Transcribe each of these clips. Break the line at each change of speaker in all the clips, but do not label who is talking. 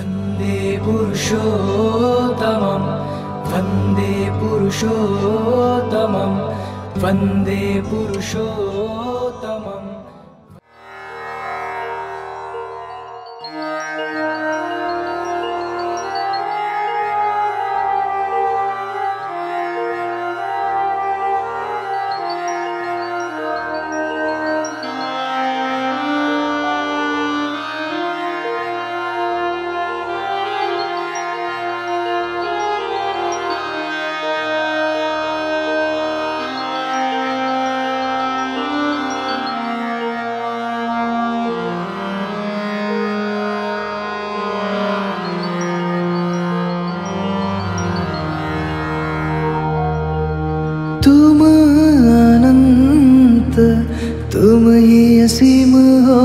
वन्दे पुरुषोत्तमं वन्दे पुरुषोत्तमं वन्दे पुरुषोत्तमम् तुम अनंत, तुम ही असीम हो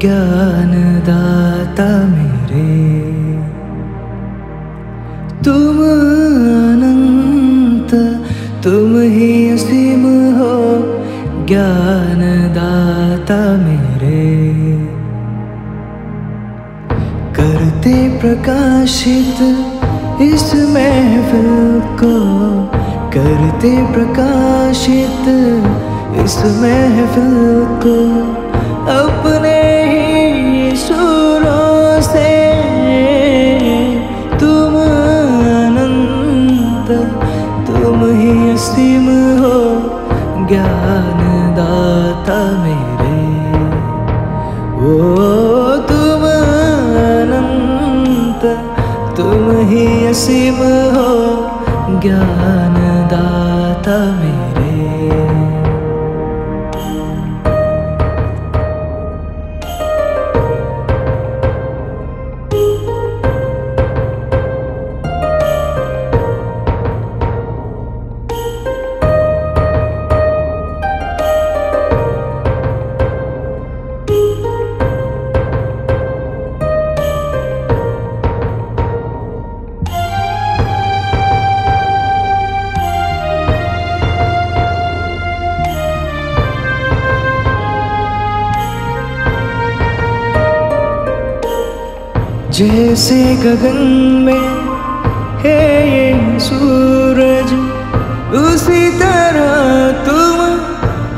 ज्ञान दाता मेरे। तुम अनंत, तुम ही असीम हो ज्ञान दाता मेरे। करते प्रकाशित इस महफिल को करते प्रकाशित इस महफिल को अपने ही सुरों से। तुम अनंत, तुम ही असीम हो ज्ञान दाता मेरे। ओ, तुम अनंत, तुम ही असीम हो, ज्ञान दाता मेरे। जैसे गगन में है ये सूरज, उसी तरह तुम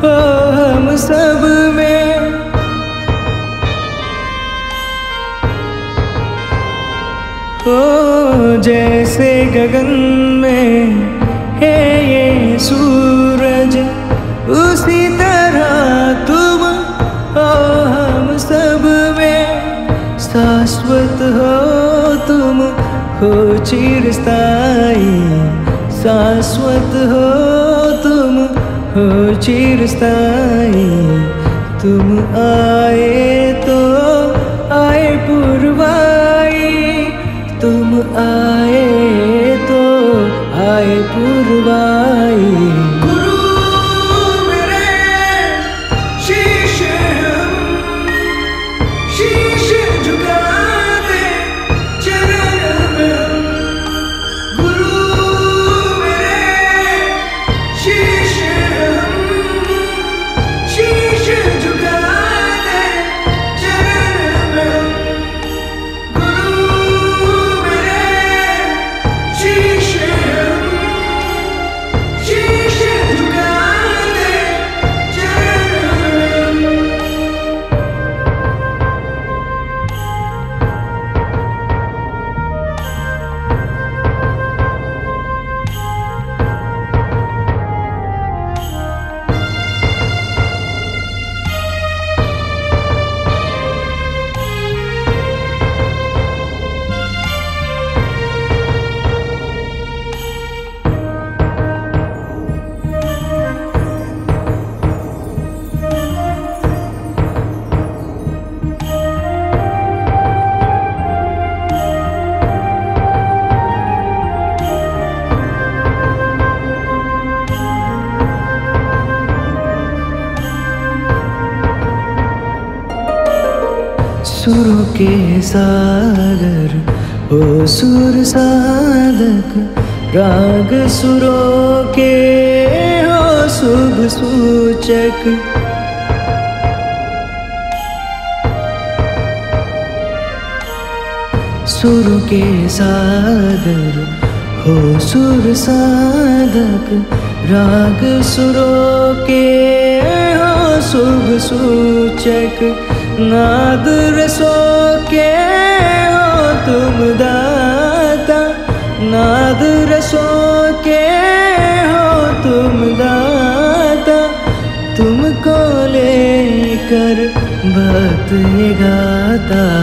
हो हम सब में। हो जैसे गगन में है चिरस्थाई। शाश्वत हो तुम हो चिरस्थाई। तुम आए तो आए पूर्वाई। तुम आए के सागर, ओ सुर साधक, राग सुरों के हो शुभ सूचक। सुर के सागर हो सुर साधक, राग सुरों के हो शुभ सूचक। नाद सो के हो तुम दाता। नादुर सो के हो तुम दाता। तुमको लेकर भक्त गाता।